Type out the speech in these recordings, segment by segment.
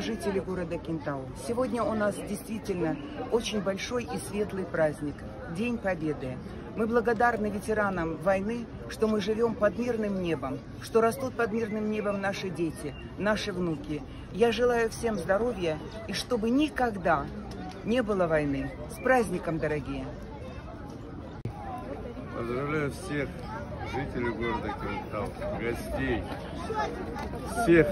жители города Кентау. Сегодня у нас действительно очень большой и светлый праздник – День Победы. Мы благодарны ветеранам войны, что мы живем под мирным небом, что растут под мирным небом наши дети, наши внуки. Я желаю всем здоровья и чтобы никогда не было войны. С праздником, дорогие! Поздравляю всех жителей города Кентау, гостей, всех,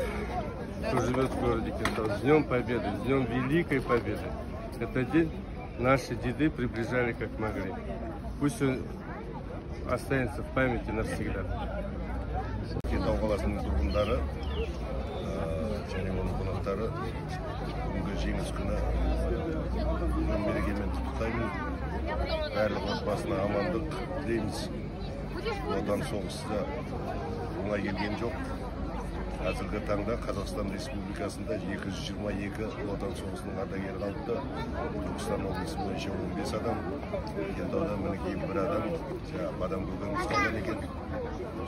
кто живет в городе Кентау. С Днем Победы, с Днем Великой Победы. Этот день наши деды приближали как могли. Пусть он останется в памяти навсегда. кентау қаласының тұрғындары ә, және оның қонақтары бүгінгі жеңіс күні үлкен мерекемен құттықтаймын барлық отбасына амандық тілейміз отан соғысы да оңай келген жоқ. Қазіргі таңда қазақстан республикасында 222 ұлы отан соғысының ардагері қалыпты. Түркістан облысы бойынша 15 адам кентаудан мінекей бір адам жаңағы адам көкеміз қалған екен.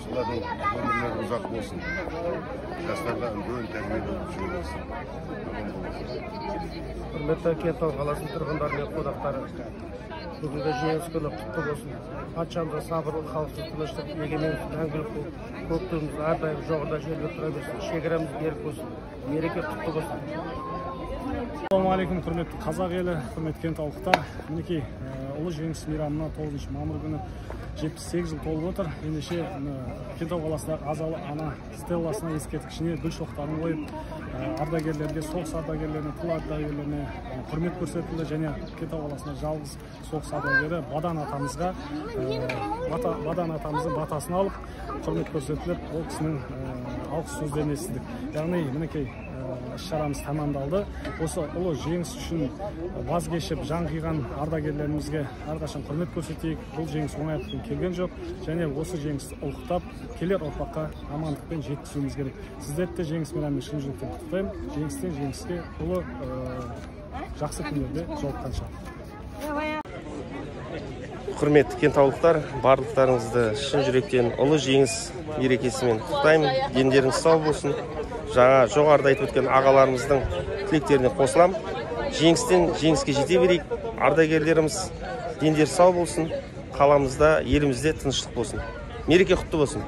Солардың өмірлері ұзақ болсын. Жастарға үлкен тәрбие болып жүре берсін құрметті кентау қаласының тұрғындары мен қонақтары. Бүгінгі жеңіс күні құтты болсын. Патшамызға сабырлы халықтың тыныштық егемендік мәңгілік болып көк туымыз әрдайым жоғарыда жерлеп тұра берсін. Шекарамыз берік болсын. Мереке құтты болсын. Ассалаумағалейкум құрметті қазақ елі құрметті кентаулықтар мінекей ұлы жеңіс мейрамына тоғызыншы мамыр күні жетпіс сегіз жыл толып отыр. Ендеше кентау қаласындағы азалы ана стелласына ескерткішіне гүл шоқтарын қойып ардагерлерге соғыс ардагерлеріне тыл ардагерлеріне құрмет көрсетілді және кентау қаласында жалғыз соғыс ардагері бадан атамызға бадан атамыздың батасын алып құрмет көрсетіліп ол кісінің алғыс сөздерін естідік. Яғни мінекей іс шарамыз тәмамдалды. Осы ұлы жеңіс үшін баз кешіп жан қиған ардагерлерімізге әрқашан құрмет көрсетейік. Бұл жеңіс оңайлықпен келген жоқ және осы жеңісті ұлықтап келер ұрпаққа амандықпен жеткізуіміз керек. Сіздерді де жеңіс мейрамымен шын жүректен құттықтаймын. Жеңістен жеңіске ұлы жақсы күндерде жолыққанша құрметті кентаулықтар барлықтарыңызды шын жүректен ұлы жеңіс мерекесімен құттықтаймын. Дендеріңіз сау болсын. Жаңа жоғарыда айтып өткен ағаларымыздың тілектеріне қосыламын. Жеңістен жеңіске жете берейік. Ардагерлеріміз дендері сау болсын. Қаламызда елімізде тыныштық болсын. Мереке құтты болсын.